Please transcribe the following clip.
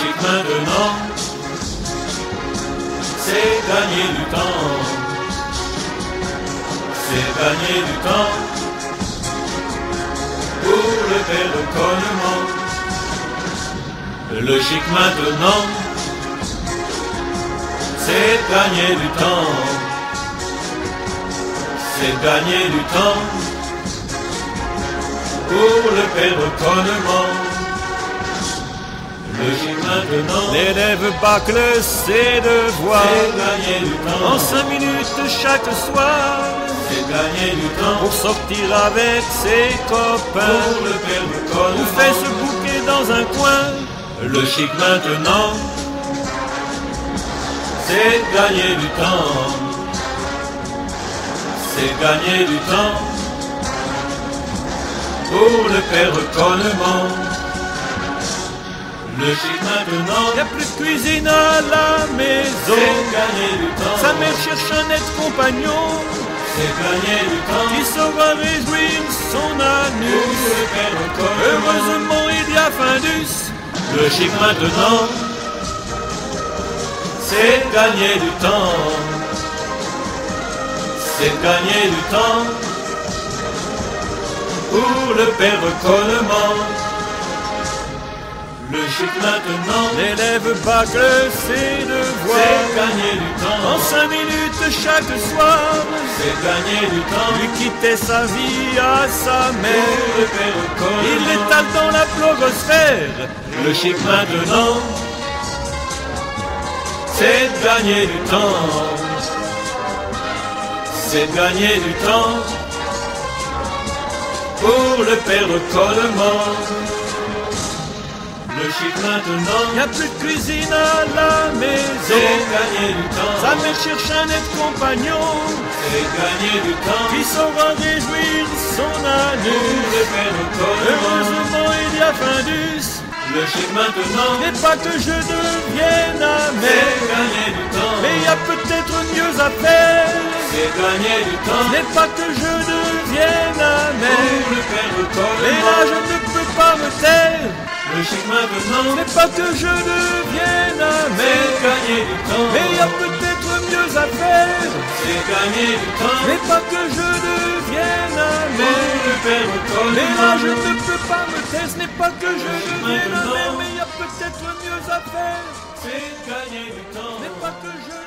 chic maintenant, c'est gagner du temps. C'est gagner du temps pour le déconnement. Le chic maintenant, c'est gagner du temps. C'est gagner du temps pour le. Le chic maintenant, L'élève bâcle ses devoirs c'est gagner du temps. en cinq minutes chaque soir C'est gagner du temps pour sortir avec ses copains. pour le Ou fait se bouquer dans un coin. Le chic maintenant, c'est gagner du temps. C'est gagner du temps pour le péreconnement. Le chic maintenant, Y a plus de cuisine à la c'est maison. gagner du temps. Sa mère cherche un aide-compagnon C'est gagner du temps qui saura réjouir son anus. péreconnement. Heureusement, il y a Findus. Le chic maintenant, c'est gagner du temps. C'est gagner du temps pour le péreconnement. Le chic maintenant, L'élève bâcle ses c'est devoirs gagner du en temps. cinq minutes chaque soir. C'est gagner du temps Lui quitter sa vie à sa pour mère. le Il péreconnement. l'étale dans la blogosphère. Le chic maintenant, c'est gagner du temps. C'est gagner du temps pour le péreconnement. Le chic maintenant, Y a plus de cuisine à la c'est maison. gagner du temps. mère cherche un aide-compagnon C'est gagner du temps qui saura réjouir son anus. le péreconnement. Heureusement, il y a Findus. Le chic maintenant, N'est pas que je devienne amer, c'est gagner du temps. mais y a peut-être mieux à faire. C'est gagner du temps N'est pas que je devienne amer, pour le mais là je ne peux pas me taire. Le chic maintenant, N'est pas que je devienne amer, c'est gagner du temps. mais y a peut-être mieux à faire. C'est gagner du temps N'est pas que je devienne pour amer, le péreconnement. mais là je ne peux pas me taire. Ce n'est pas que je devienne amer, mais y a peut-être mieux à faire. C'est gagner du temps N'est pas que je